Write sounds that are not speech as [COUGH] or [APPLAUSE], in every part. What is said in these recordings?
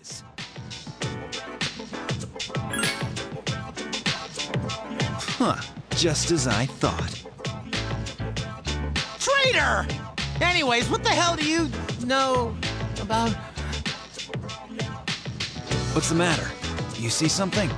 is. Huh, just as I thought. Traitor! Anyways, what the hell do you know about... What's the matter? You see something?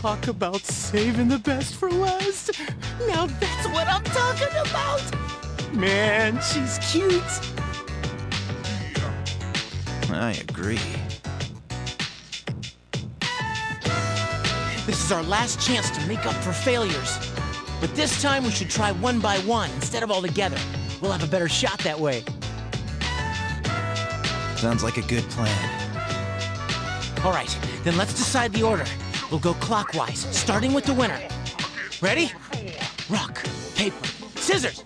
Talk about saving the best for last. Now that's what I'm talking about. Man, she's cute. I agree. This is our last chance to make up for failures. But this time we should try one by one instead of all together. We'll have a better shot that way. Sounds like a good plan. All right, then let's decide the order. We'll go clockwise, starting with the winner. Ready? Rock, paper, scissors.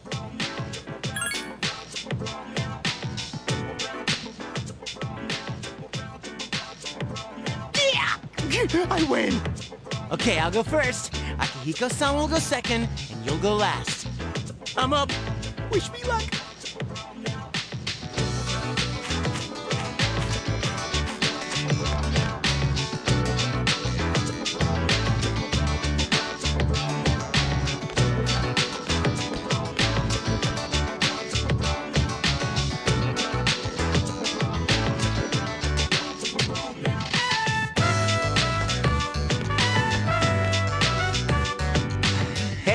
Yeah! I win. Okay, I'll go first. Akihiko-san will go second, and you'll go last. I'm up. Wish me luck.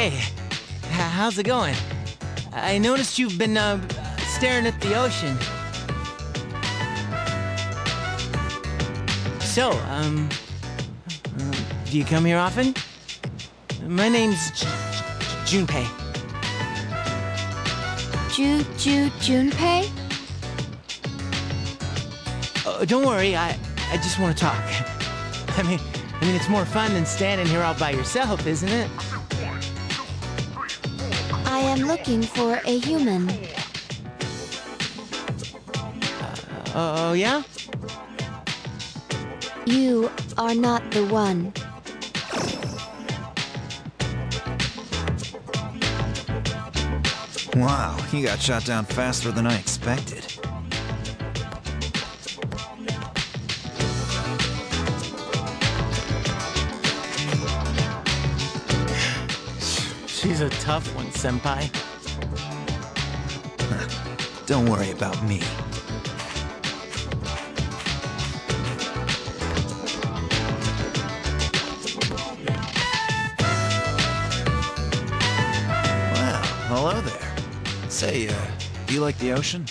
Hey, how's it going? I noticed you've been uh, staring at the ocean. So, um, uh, do you come here often? My name's J- J- Junpei. Ju Ju Junpei? Uh, don't worry, I I just want to talk. [LAUGHS] I mean, I mean, it's more fun than standing here all by yourself, isn't it? I am looking for a human. Uh, oh yeah? You are not the one. Wow, he got shot down faster than I expected. She's a tough one, senpai. [LAUGHS] Don't worry about me. Wow, hello there. Say, uh, do you like the ocean?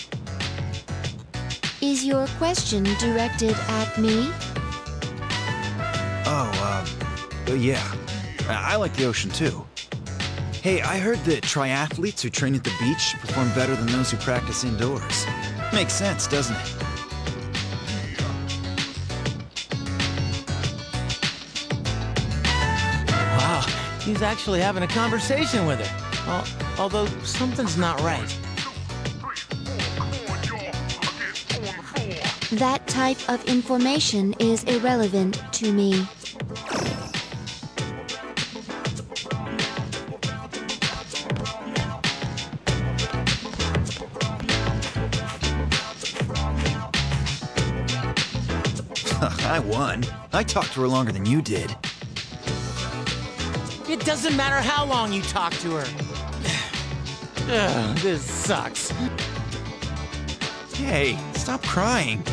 Is your question directed at me? Oh, um, uh, yeah. I I like the ocean too. Hey, I heard that triathletes who train at the beach perform better than those who practice indoors. Makes sense, doesn't it? Wow, he's actually having a conversation with her. Al- although something's not right. That type of information is irrelevant to me. [LAUGHS] I won. I talked to her longer than you did. It doesn't matter how long you talk to her. [SIGHS] Ugh, this sucks. Hey, stop crying.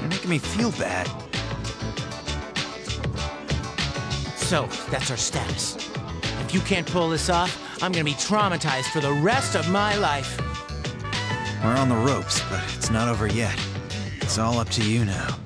You're making me feel bad. So, that's our status. If you can't pull this off, I'm gonna be traumatized for the rest of my life. We're on the ropes, but it's not over yet. It's all up to you now.